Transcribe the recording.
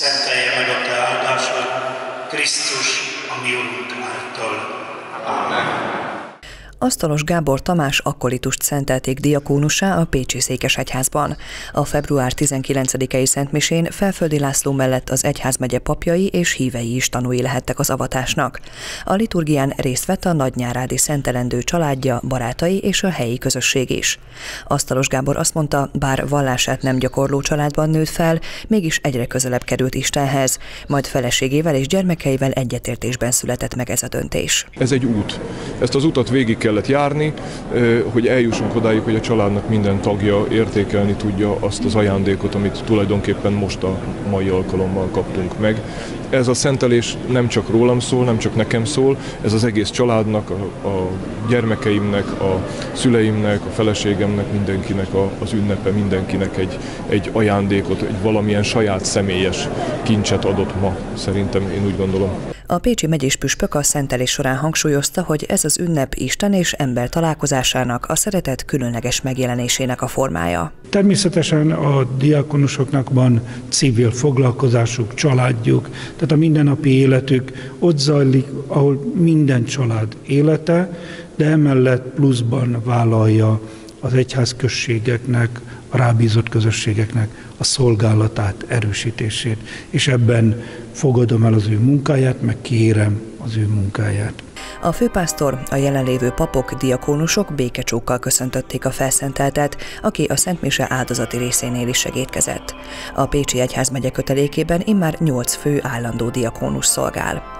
Szentelje meg a te áldásod, Krisztus, a mi Urunk által. Amen. Asztalos Gábor Tamás akkolitust szentelték diakónusá a Pécsi Székesegyházban. A február 19-i Szentmisén Felföldi László mellett az egyházmegye papjai és hívei is tanúi lehettek az avatásnak. A liturgián részt vett a nagynyárádi szentelendő családja, barátai és a helyi közösség is. Asztalos Gábor azt mondta, bár vallását nem gyakorló családban nőtt fel, mégis egyre közelebb került Istenhez, majd feleségével és gyermekeivel egyetértésben született meg ez a döntés. Ez egy út. Ezt az utat végig kellett járni, hogy eljussunk odáig, hogy a családnak minden tagja értékelni tudja azt az ajándékot, amit tulajdonképpen most a mai alkalommal kaptunk meg. Ez a szentelés nem csak rólam szól, nem csak nekem szól, ez az egész családnak, a, a gyermekeimnek, a szüleimnek, a feleségemnek, mindenkinek a, az ünnepe, mindenkinek egy, egy ajándékot, egy valamilyen saját személyes kincset adott ma, szerintem én úgy gondolom. A Pécsi megyés püspök a szentelés során hangsúlyozta, hogy ez az ünnep Isten és ember találkozásának, a szeretet különleges megjelenésének a formája. Természetesen a diakonusoknak van civil foglalkozásuk, családjuk, tehát a mindennapi életük ott zajlik, ahol minden család élete, de emellett pluszban vállalja az egyházközségeknek, a rábízott közösségeknek a szolgálatát, erősítését, és ebben fogadom el az ő munkáját, meg kérem az ő munkáját. A főpásztor, a jelenlévő papok, diakónusok békecsókkal köszöntötték a felszenteltet, aki a Szentmise áldozati részénél is segítkezett. A Pécsi Egyházmegye kötelékében immár 8 fő állandó diakónus szolgál.